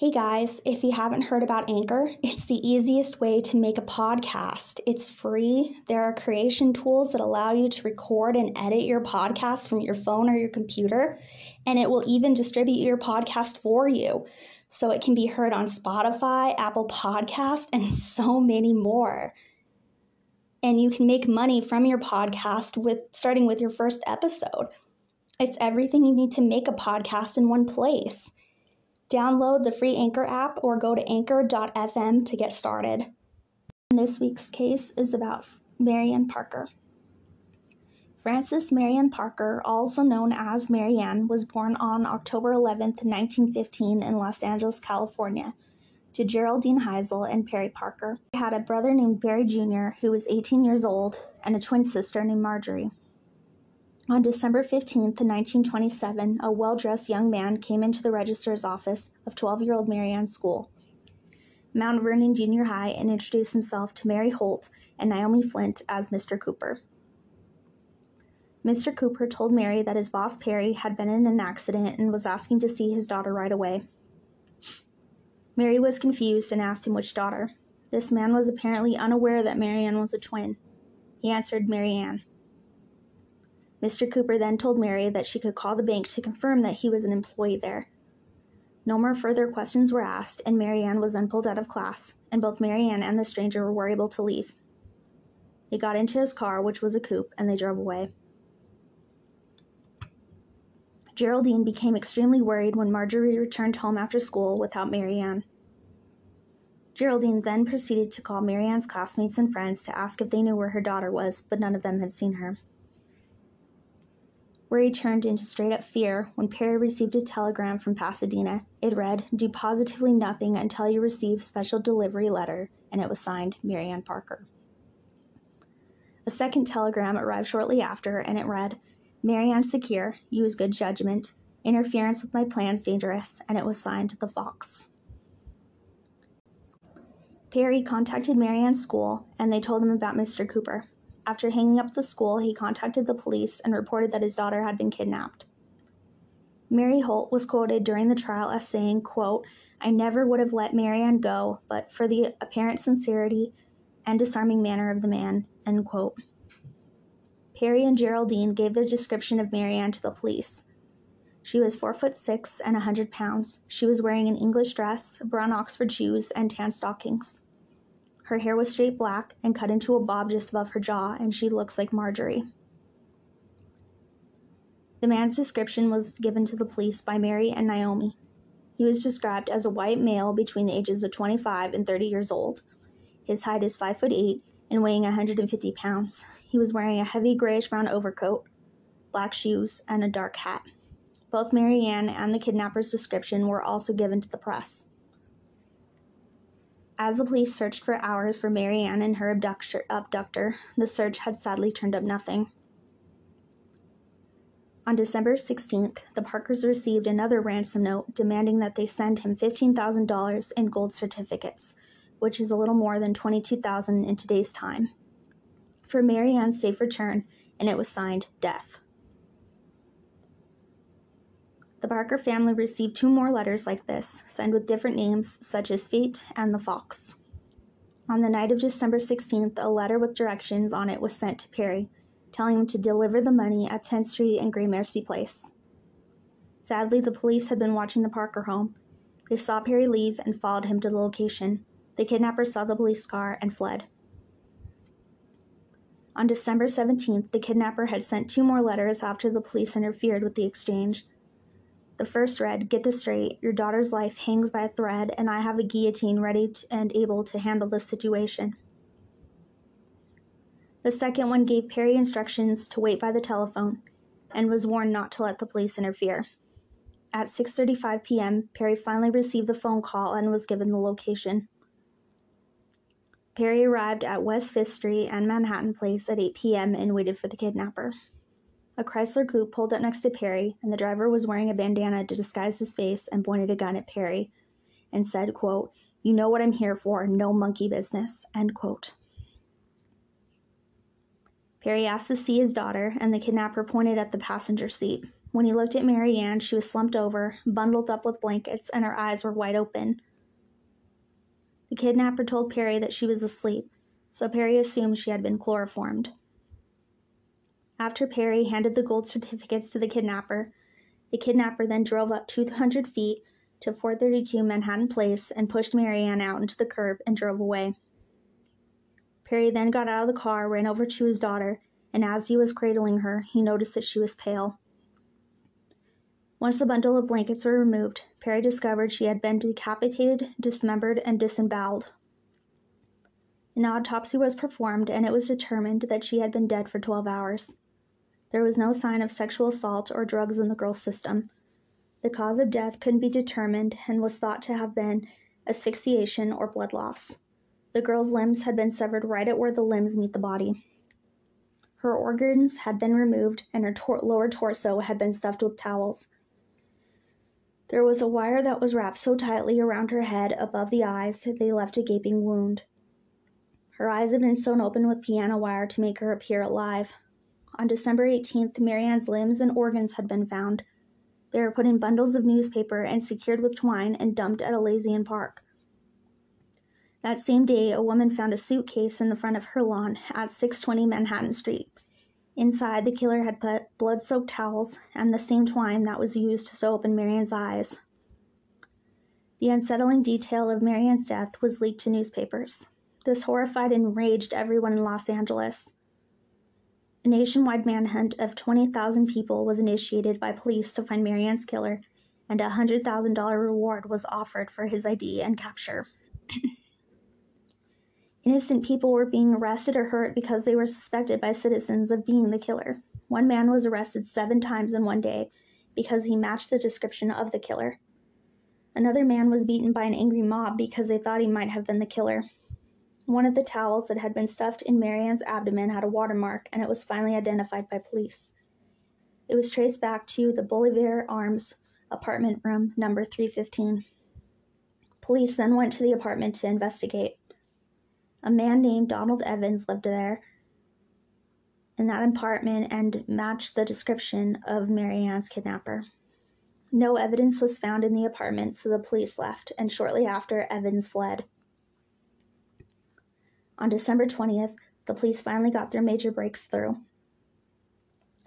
Hey guys, if you haven't heard about Anchor, it's the easiest way to make a podcast. It's free. There are creation tools that allow you to record and edit your podcast from your phone or your computer, and it will even distribute your podcast for you. So it can be heard on Spotify, Apple Podcast, and so many more. And you can make money from your podcast with starting with your first episode. It's everything you need to make a podcast in one place. Download the free Anchor app or go to anchor.fm to get started. This week's case is about Marion Parker. Frances Marion Parker, also known as Marion, was born on October 11, 1915, in Los Angeles, California, to Geraldine Heisel and Perry Parker. He had a brother named Barry Jr., who was 18 years old, and a twin sister named Marjorie. On December 15, 1927, a well dressed young man came into the registrar's office of 12 year old Marion School, Mount Vernon Junior High, and introduced himself to Mary Holt and Naomi Flint as Mr. Cooper. Mr. Cooper told Mary that his boss Perry had been in an accident and was asking to see his daughter right away. Mary was confused and asked him which daughter. This man was apparently unaware that Marion was a twin. He answered Marion. Mr. Cooper then told Mary that she could call the bank to confirm that he was an employee there. No more further questions were asked, and Marion was then pulled out of class, and both Marion and the stranger were able to leave. They got into his car, which was a coupe, and they drove away. Geraldine became extremely worried when Marjorie returned home after school without Marion. Geraldine then proceeded to call Marion's classmates and friends to ask if they knew where her daughter was, but none of them had seen her where he turned into straight up fear when Perry received a telegram from Pasadena. It read, Do positively nothing until you receive special delivery letter, and it was signed Marion Parker. A second telegram arrived shortly after, and it read, Marion secure, use good judgment, interference with my plans dangerous, and it was signed The Fox. Perry contacted Marion's school, and they told him about Mr. Cooper. After hanging up the school, he contacted the police and reported that his daughter had been kidnapped. Mary Holt was quoted during the trial as saying, quote, I never would have let Marion go, but for the apparent sincerity and disarming manner of the man, end quote. Perry and Geraldine gave the description of Marion to the police. She was four foot six and a hundred pounds. She was wearing an English dress, brown Oxford shoes, and tan stockings. Her hair was straight black and cut into a bob just above her jaw, and she looks like Marjorie. The man's description was given to the police by Mary and Naomi. He was described as a white male between the ages of 25 and 30 years old. His height is 5 foot 8 and weighing 150 pounds. He was wearing a heavy grayish brown overcoat, black shoes, and a dark hat. Both Marion and the kidnapper's description were also given to the press. As the police searched for hours for Marion and her abductor, the search had sadly turned up nothing. On December 16th, the Parkers received another ransom note demanding that they send him $15,000 in gold certificates, which is a little more than 22,000 in today's time, for Marion's safe return, and it was signed Death. The Parker family received two more letters like this, signed with different names, such as Fate and the Fox. On the night of December 16th, a letter with directions on it was sent to Perry, telling him to deliver the money at 10th Street and Gramercy Place. Sadly, the police had been watching the Parker home. They saw Perry leave and followed him to the location. The kidnapper saw the police car and fled. On December 17th, the kidnapper had sent two more letters after the police interfered with the exchange. The first read, Get this straight. Your daughter's life hangs by a thread, and I have a guillotine ready to, and able to handle this situation. The second one gave Perry instructions to wait by the telephone and was warned not to let the police interfere. At 6:35 p.m., Perry finally received the phone call and was given the location. Perry arrived at West Fifth Street and Manhattan Place at 8 p.m. and waited for the kidnapper. A Chrysler coupe pulled up next to Perry, and the driver was wearing a bandana to disguise his face and pointed a gun at Perry and said, quote, You know what I'm here for, no monkey business, end quote. Perry asked to see his daughter, and the kidnapper pointed at the passenger seat. When he looked at Marion, she was slumped over, bundled up with blankets, and her eyes were wide open. The kidnapper told Perry that she was asleep, so Perry assumed she had been chloroformed. After Perry handed the gold certificates to the kidnapper, the kidnapper then drove up 200 feet to 432 Manhattan Place and pushed Marion out into the curb and drove away. Perry then got out of the car, ran over to his daughter, and as he was cradling her, he noticed that she was pale. Once the bundle of blankets were removed, Perry discovered she had been decapitated, dismembered, and disemboweled. An autopsy was performed, and it was determined that she had been dead for 12 hours. There was no sign of sexual assault or drugs in the girl's system. The cause of death couldn't be determined and was thought to have been asphyxiation or blood loss. The girl's limbs had been severed right at where the limbs meet the body. Her organs had been removed, and her tor- lower torso had been stuffed with towels. There was a wire that was wrapped so tightly around her head above the eyes that they left a gaping wound. Her eyes had been sewn open with piano wire to make her appear alive. On December 18th, Marion's limbs and organs had been found. They were put in bundles of newspaper and secured with twine and dumped at Elysian Park. That same day, a woman found a suitcase in the front of her lawn at 620 Manhattan Street. Inside, the killer had put blood soaked towels and the same twine that was used to sew open Marion's eyes. The unsettling detail of Marion's death was leaked to newspapers. This horrified and enraged everyone in Los Angeles. A nationwide manhunt of 20,000 people was initiated by police to find Marion's killer, and a $100,000 reward was offered for his ID and capture. Innocent people were being arrested or hurt because they were suspected by citizens of being the killer. One man was arrested seven times in one day because he matched the description of the killer. Another man was beaten by an angry mob because they thought he might have been the killer. One of the towels that had been stuffed in Marion's abdomen had a watermark, and it was finally identified by police. It was traced back to the Bolivar Arms apartment room number 315. Police then went to the apartment to investigate. A man named Donald Evans lived there in that apartment and matched the description of Marion's kidnapper. No evidence was found in the apartment, so the police left, and shortly after, Evans fled. On December 20th, the police finally got their major breakthrough.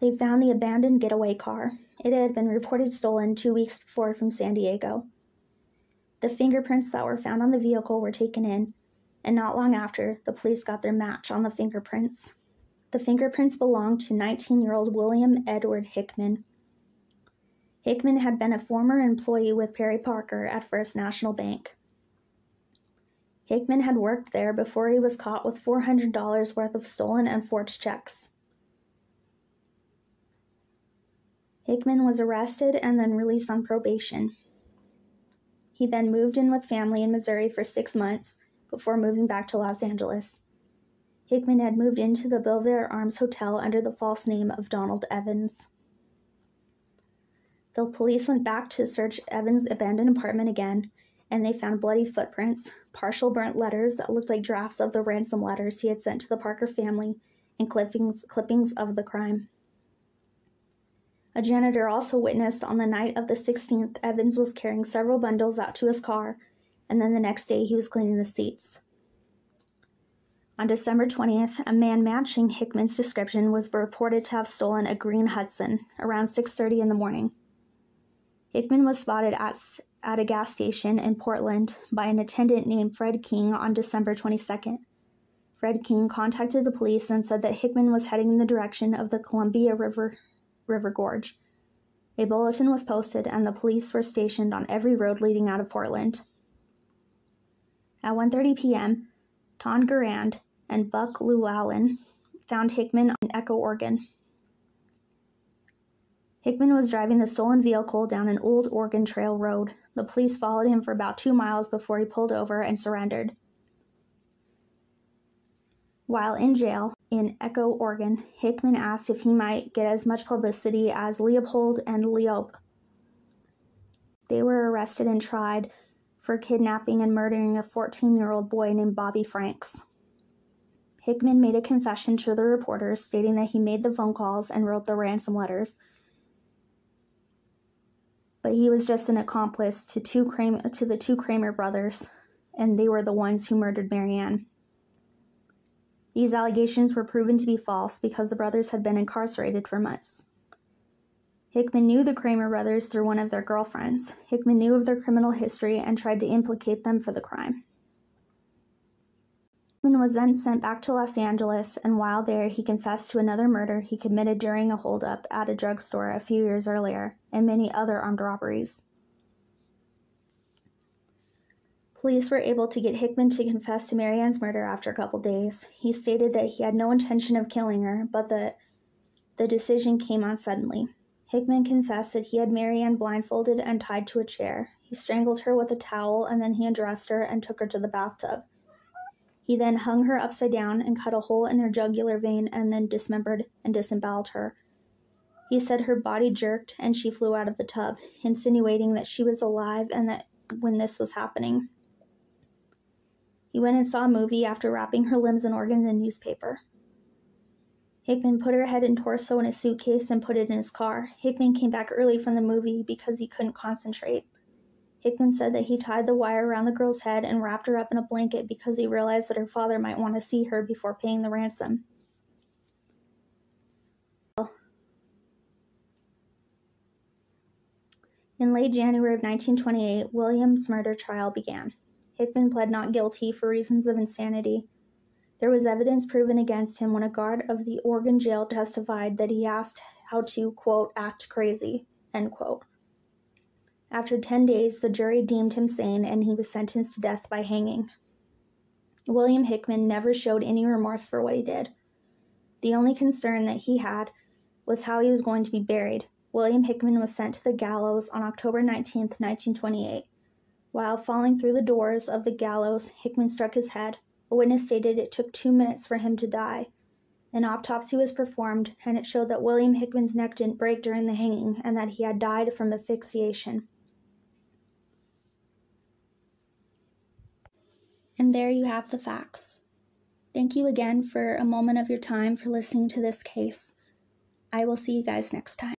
They found the abandoned getaway car. It had been reported stolen two weeks before from San Diego. The fingerprints that were found on the vehicle were taken in, and not long after, the police got their match on the fingerprints. The fingerprints belonged to 19 year old William Edward Hickman. Hickman had been a former employee with Perry Parker at First National Bank. Hickman had worked there before he was caught with $400 worth of stolen and forged checks. Hickman was arrested and then released on probation. He then moved in with family in Missouri for six months before moving back to Los Angeles. Hickman had moved into the Belvedere Arms Hotel under the false name of Donald Evans. The police went back to search Evans' abandoned apartment again, and they found bloody footprints, partial burnt letters that looked like drafts of the ransom letters he had sent to the Parker family, and clippings, clippings of the crime. A janitor also witnessed on the night of the 16th, Evans was carrying several bundles out to his car and then the next day he was cleaning the seats. On December 20th, a man matching Hickman's description was reported to have stolen a green Hudson around 6:30 in the morning. Hickman was spotted at, at a gas station in Portland by an attendant named Fred King on December 22nd. Fred King contacted the police and said that Hickman was heading in the direction of the Columbia River River Gorge. A bulletin was posted and the police were stationed on every road leading out of Portland. At 1:30 p.m., Tom Gurdane and Buck Lieuallen found Hickman on Echo Oregon. Hickman was driving the stolen vehicle down an old Oregon Trail road. The police followed him for about two miles before he pulled over and surrendered. While in jail in Echo, Oregon, Hickman asked if he might get as much publicity as Leopold and Loeb. They were arrested and tried for kidnapping and murdering a 14 year old boy named Bobby Franks. Hickman made a confession to the reporters stating that he made the phone calls and wrote the ransom letters. But he was just an accomplice to two Kramer, to the two Kramer brothers, and they were the ones who murdered Marion. These allegations were proven to be false because the brothers had been incarcerated for months. Hickman knew the Kramer brothers through one of their girlfriends. Hickman knew of their criminal history and tried to implicate them for the crime. Hickman was then sent back to Los Angeles, and while there, he confessed to another murder he committed during a holdup at a drugstore a few years earlier and many other armed robberies. Police were able to get Hickman to confess to Marion's murder after a couple days. He stated that he had no intention of killing her, but that the decision came on suddenly. Hickman confessed that he had Marion blindfolded and tied to a chair. He strangled her with a towel and then he undressed her and took her to the bathtub. He then hung her upside down and cut a hole in her jugular vein and then dismembered and disemboweled her. He said her body jerked and she flew out of the tub, insinuating that she was alive and that when this was happening. He went and saw a movie after wrapping her limbs and organs in newspaper. Hickman put her head and torso in a suitcase and put it in his car. Hickman came back early from the movie because he couldn't concentrate. Hickman said that he tied the wire around the girl's head and wrapped her up in a blanket because he realized that her father might want to see her before paying the ransom. In late January of 1928, William's murder trial began. Hickman pled not guilty for reasons of insanity. There was evidence proven against him when a guard of the Oregon jail testified that he asked how to, quote, act crazy, end quote. After 10 days, the jury deemed him sane and he was sentenced to death by hanging. William Hickman never showed any remorse for what he did. The only concern that he had was how he was going to be buried. William Hickman was sent to the gallows on October 19, 1928. While falling through the doors of the gallows, Hickman struck his head. A witness stated it took two minutes for him to die. An autopsy was performed, and it showed that William Hickman's neck didn't break during the hanging and that he had died from asphyxiation. And there you have the facts. Thank you again for a moment of your time for listening to this case. I will see you guys next time.